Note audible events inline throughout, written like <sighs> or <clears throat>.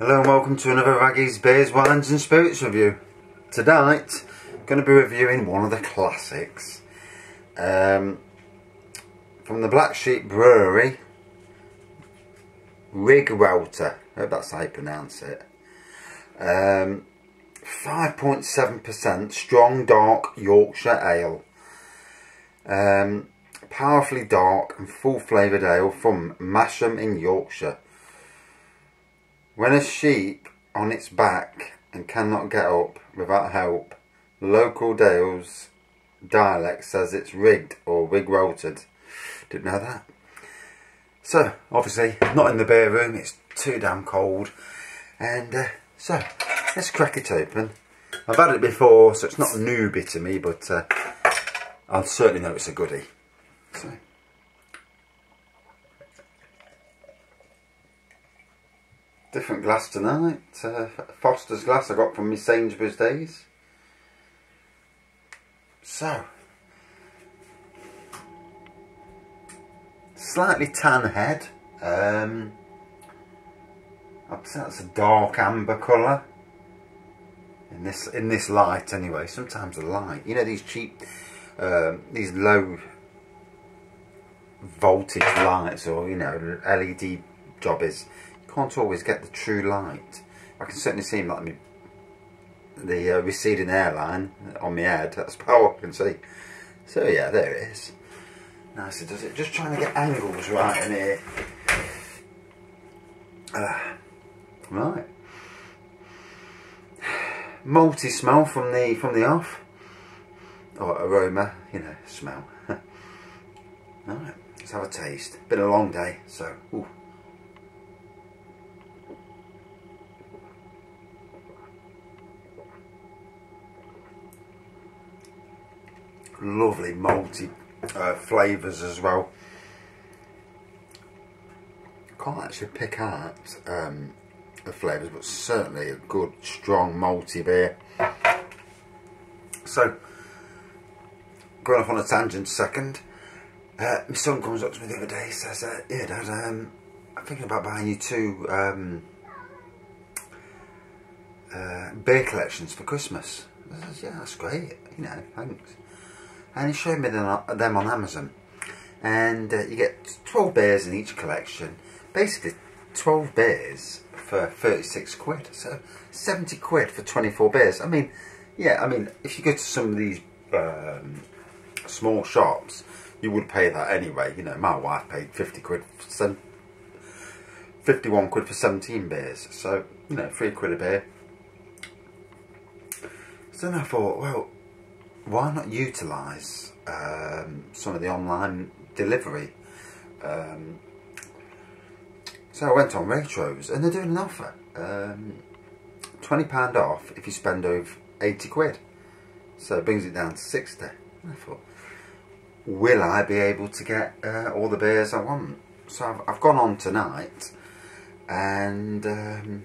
Hello and welcome to another Wraggy's Beers, Wines and Spirits review. Tonight, I'm going to be reviewing one of the classics. Um, from the Black Sheep Brewery, Riggwelter. I hope that's how you pronounce it. 5.7% um, strong dark Yorkshire ale. Um, powerfully dark and full flavoured ale from Masham in Yorkshire. When a sheep on its back and cannot get up without help, local Dales dialect says it's rigged or rigwelted. Didn't know that. So, obviously, not in the beer room, it's too damn cold. And uh, so, let's crack it open. I've had it before, so it's not newbie to me, but uh, I certainly know it's a goodie. So. Different glass tonight. Uh, Foster's glass I got from my Sainsbury's days. So, slightly tan head. Um, I'd say that's a dark amber colour. In this in this light anyway. Sometimes the light, you know, these cheap, um, these low voltage lights or you know LED jobbies can't always get the true light. I can certainly see like me, the uh, receding hairline on my head. That's <laughs> about I can see. So yeah, there it is. Nicely does it. Just trying to get angles right in here. Uh, right. <sighs> Malty smell from the from the off. Or aroma, you know, smell. <laughs> right, let's have a taste. Been a long day, so ooh. Lovely malty uh, flavours as well. Can't actually pick out um, the flavours, but certainly a good, strong malty beer. So, going off on a tangent second, uh, my son comes up to me the other day, says, uh, "Yeah, Dad, um, I'm thinking about buying you two um, uh, beer collections for Christmas." I says, "Yeah, that's great. You know, thanks." And he showed me them, on Amazon. And uh, you get 12 beers in each collection. Basically 12 beers for 36 quid. So 70 quid for 24 beers I mean yeah I mean if you go to some of these um, small shops you would pay that anyway. You know my wife paid 50 quid for 51 quid for 17 beers so you know 3 quid a beer so then I thought well why not utilise um, some of the online delivery? Um, so I went on Waitrose and they're doing an offer. Um, £20 off if you spend over 80 quid. So it brings it down to 60. I thought, will I be able to get uh, all the beers I want? So I've, I've gone on tonight and um,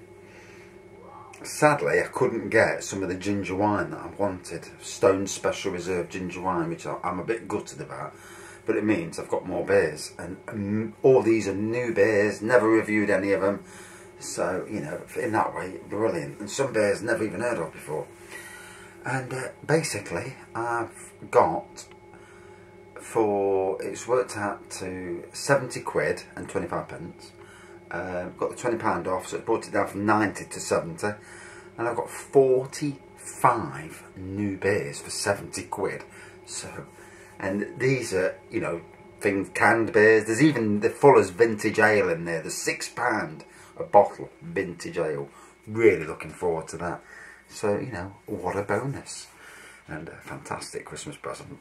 sadly I couldn't get some of the ginger wine that I wanted. Stone Special Reserve ginger wine, which I'm a bit gutted about. But it means I've got more beers. And all these are new beers, never reviewed any of them. So, you know, in that way, brilliant. And some beers never even heard of before. And uh, basically, I've got for, it's worked out to 70 quid and 25 pence. Uh, got the £20 off, so it brought it down from 90 to 70. And I've got 45 new beers for 70 quid. So, and these are, you know, things, canned beers. There's even the Fuller's Vintage Ale in there. The £6 a bottle Vintage Ale. Really looking forward to that. So, you know, what a bonus. And a fantastic Christmas present.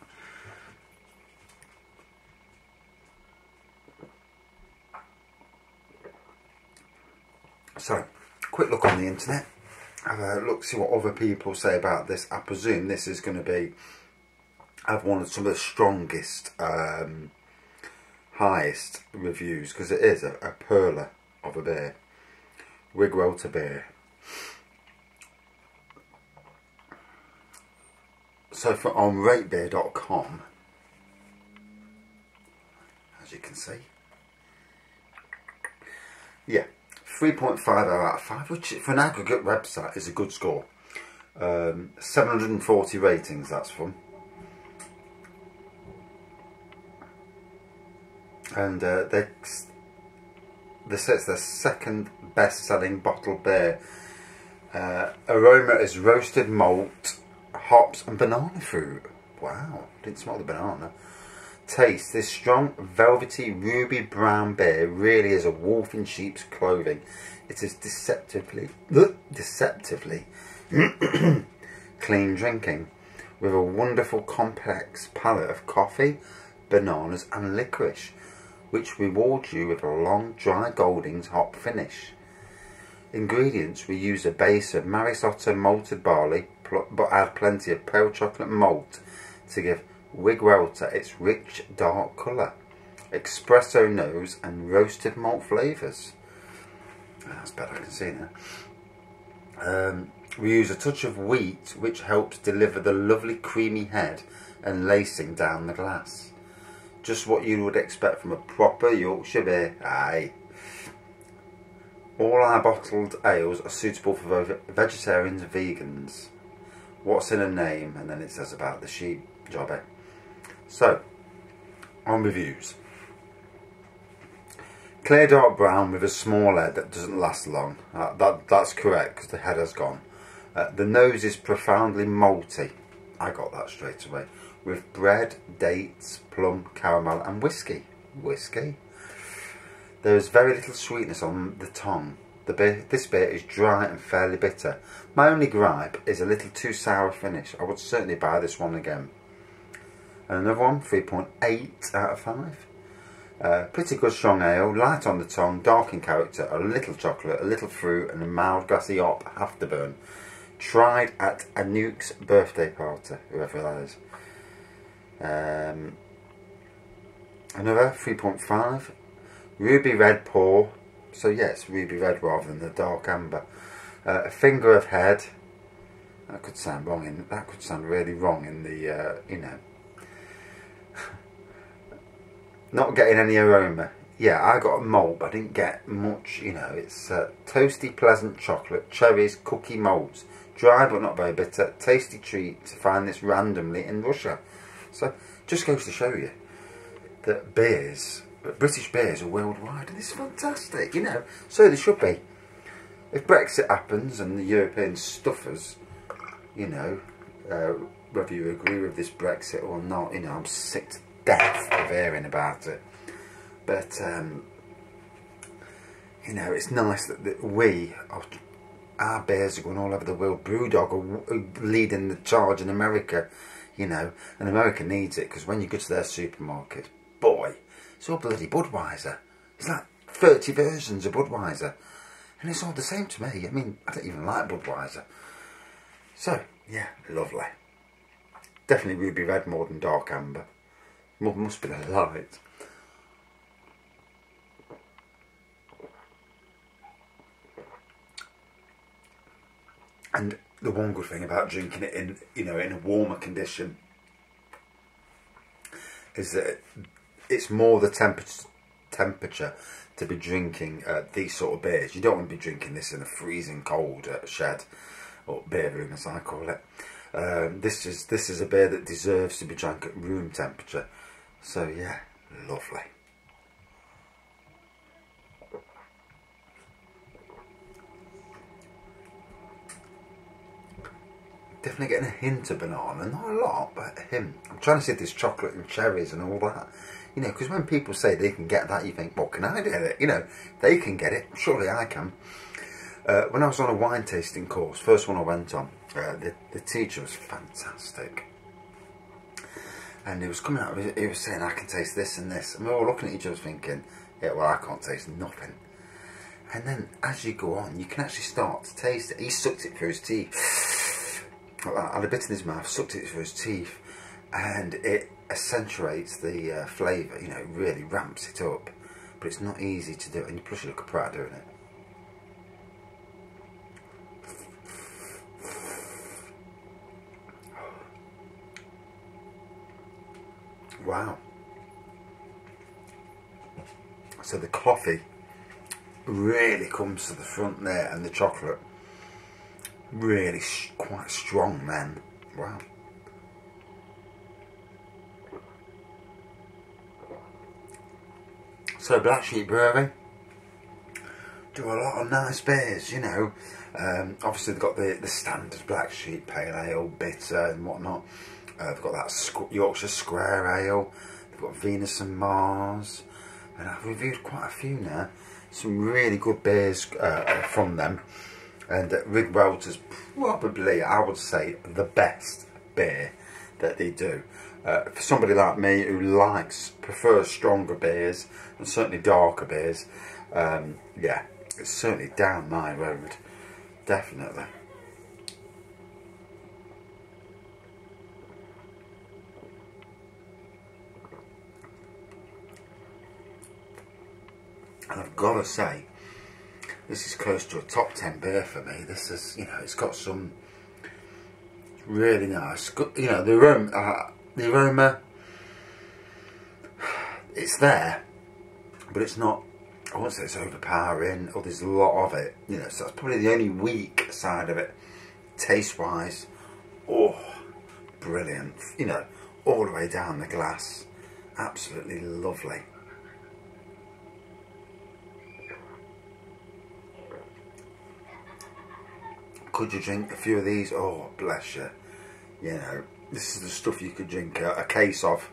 So, quick look on the internet. Have a look, see what other people say about this. I presume this is going to be, I've wanted some of the strongest, um, highest reviews because it is a, a perler of a beer. Riggwelter beer. So for on ratebeer.com, as you can see, yeah, 3.5 out of 5, which for an aggregate website is a good score. Um, 740 ratings, that's fun. And uh, they, they say it's their second best-selling bottled beer. Uh, aroma is roasted malt, hops and banana fruit. Wow, didn't smell the banana. Taste, this strong, velvety, ruby brown beer really is a wolf in sheep's clothing. It is deceptively, deceptively <clears throat> clean drinking with a wonderful complex palette of coffee, bananas and licorice which rewards you with a long dry Goldings hop finish. Ingredients, we use a base of Maris Otter malted barley but add plenty of pale chocolate malt to give Riggwelter its rich dark colour, espresso nose and roasted malt flavours. That's better, I can see now. Um, we use a touch of wheat which helps deliver the lovely creamy head and lacing down the glass. Just what you would expect from a proper Yorkshire beer. Aye. All our bottled ales are suitable for vegetarians and vegans. What's in a name? And then it says about the sheep jobber. So, on reviews. Clear dark brown with a small head that doesn't last long. Uh, that, that's correct because the head has gone. Uh, the nose is profoundly malty. I got that straight away. With bread, dates, plum, caramel and whiskey. Whiskey? There is very little sweetness on the tongue. The beer, this beer is dry and fairly bitter. My only gripe is a little too sour finish. I would certainly buy this one again. And another one, 3.8 out of 5. Uh, pretty good strong ale, light on the tongue, dark in character, a little chocolate, a little fruit and a mild grassy hop afterburn. Tried at Anouk's birthday party, whoever that is. Um, another 3.5. Ruby red pour. So yes, ruby red rather than the dark amber. Uh, a finger of head. That could sound wrong in that could sound really wrong in the uh, you know Not getting any aroma. Yeah, I got a malt, but I didn't get much, you know. It's uh, toasty, pleasant chocolate, cherries, cookie malts. Dry but not very bitter. Tasty treat to find this randomly in Russia. So, just goes to show you that beers, British beers are worldwide. And is fantastic, you know. So they should be. If Brexit happens and the Europeans stuff us, you know, uh, whether you agree with this Brexit or not, you know, I'm sick to death of hearing about it. But, um, you know, it's nice that, that we, are, our bears are going all over the world. Brewdog are leading the charge in America, you know, and America needs it because when you go to their supermarket, boy, it's all bloody Budweiser. It's like 30 versions of Budweiser. And it's all the same to me. I mean, I don't even like Budweiser. So, yeah, lovely. Definitely ruby red more than dark amber. Must be the light. And the one good thing about drinking it in, you know, in a warmer condition is that it's more the temperature temperature to be drinking uh, these sort of beers. You don't want to be drinking this in a freezing cold uh, shed or beer room, as I call it. Um, this is this is a beer that deserves to be drank at room temperature. So yeah, lovely. Definitely getting a hint of banana, not a lot, but a hint. I'm trying to see if there's chocolate and cherries and all that. You know, because when people say they can get that, you think, well, can I get it? You know, they can get it, surely I can. Uh, when I was on a wine tasting course, first one I went on, uh, the, the teacher was fantastic and he was coming out, he was saying, I can taste this and this. And we were all looking at each other thinking, yeah, well, I can't taste nothing. And then as you go on, you can actually start to taste it. He sucked it through his teeth. <sighs> Had a bit in his mouth, sucked it through his teeth. And it accentuates the uh, flavour, you know, it really ramps it up. But it's not easy to do, and plus you look a prat doing it. Wow. So the coffee really comes to the front there and the chocolate really quite strong then. Wow. So Black Sheep Brewery do a lot of nice beers, you know. Um, obviously they've got the, the standard Black Sheep Pale Ale, bitter and whatnot. Uh, they've got that Yorkshire Square Ale. They've got Venus and Mars. And I've reviewed quite a few now. Some really good beers uh, from them. And uh, Welter's probably, I would say, the best beer that they do. Uh, for somebody like me who likes, prefers stronger beers and certainly darker beers, um, yeah, it's certainly down my road, definitely. And I've got to say, this is close to a top 10 beer for me. This is, you know, it's got some really nice, you know, the aroma, uh, the aroma, it's there, but it's not, I won't say it's overpowering, or there's a lot of it, you know, so that's probably the only weak side of it, taste-wise, oh, brilliant, you know, all the way down the glass, absolutely lovely. Could you drink a few of these? Oh, bless you. You know, this is the stuff you could drink a, a case of.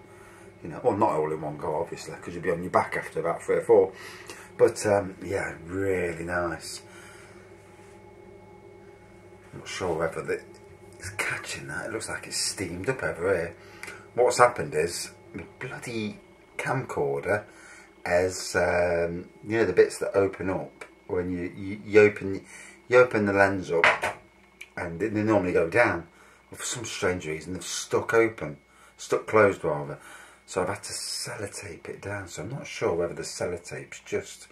You know, well, not all in one go, obviously, because you'd be on your back after about three or four. But, um, yeah, really nice. Not sure whether the, it's catching that. It looks like it's steamed up over here. What's happened is, the bloody camcorder has, um, you know, the bits that open up when you, you, you open you open the lens up and they normally go down. But for some strange reason they've stuck open, stuck closed rather. So I've had to sellotape it down. So I'm not sure whether the sellotape's just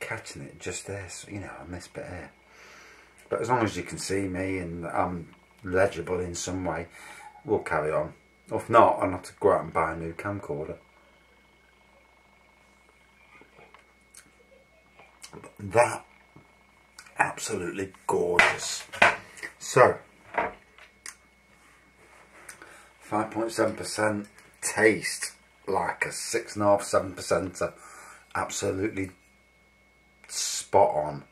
catching it just there, so, you know, on this bit here. But as long as you can see me and I'm legible in some way, we'll carry on. If not, I'll have to go out and buy a new camcorder. That absolutely gorgeous. So, 5.7% taste like a 6.5%, 7%. Absolutely spot on.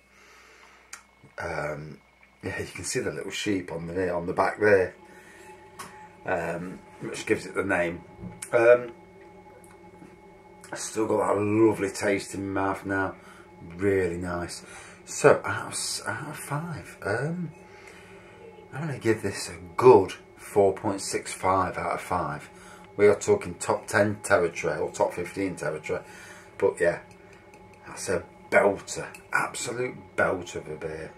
Um, yeah, you can see the little sheep on the on the back there, um, which gives it the name. Um, still got that lovely taste in my mouth now. Really nice. So, out of, out of five, um, I'm going to give this a good 4.65 out of 5. We are talking top 10 territory or top 15 territory. But yeah, that's a belter. Absolute belter of a beer.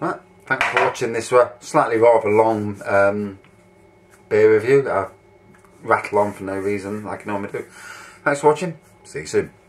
Right, thanks for watching this one. Slightly rather long um, beer review that I rattle on for no reason like I normally do. Thanks for watching. See you soon.